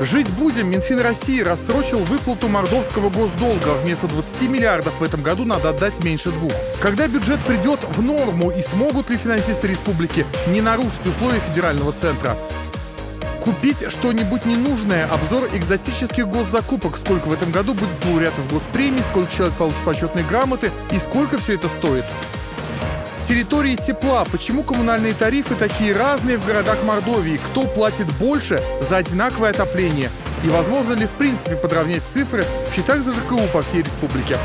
Жить будем. Минфин России рассрочил выплату мордовского госдолга. Вместо 20 миллиардов в этом году надо отдать меньше двух. Когда бюджет придет в норму и смогут ли финансисты республики не нарушить условия федерального центра? Купить что-нибудь ненужное, обзор экзотических госзакупок, сколько в этом году будет лауреатов госпремий, сколько человек получит почетные грамоты и сколько все это стоит. Территории тепла. Почему коммунальные тарифы такие разные в городах Мордовии? Кто платит больше за одинаковое отопление? И возможно ли в принципе подравнять цифры в счетах за ЖКУ по всей республике?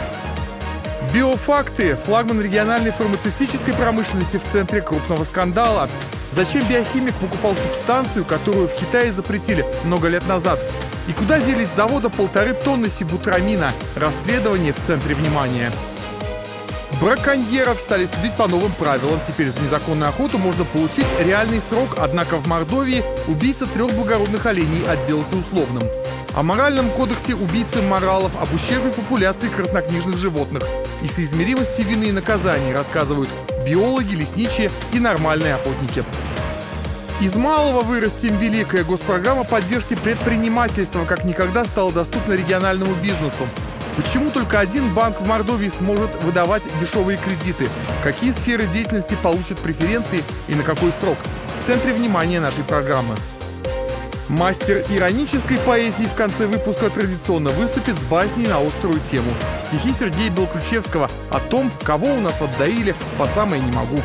Биофакты. Флагман региональной фармацевтической промышленности в центре крупного скандала. Зачем биохимик покупал субстанцию, которую в Китае запретили много лет назад? И куда делись с завода полторы тонны сибутрамина? Расследование в центре внимания. Браконьеров стали судить по новым правилам. Теперь за незаконную охоту можно получить реальный срок, однако в Мордовии убийца трех благородных оленей отделался условным. О моральном кодексе убийцы моралов, об ущербе популяции краснокнижных животных и соизмеримости вины и наказаний рассказывают биологи, лесничие и нормальные охотники. Из малого вырастим великая госпрограмма поддержки предпринимательства как никогда стала доступна региональному бизнесу. Почему только один банк в Мордовии сможет выдавать дешевые кредиты? Какие сферы деятельности получат преференции и на какой срок? В центре внимания нашей программы. Мастер иронической поэзии в конце выпуска традиционно выступит с басней на острую тему. Стихи Сергея Белключевского о том, кого у нас отдаили по самое не могу.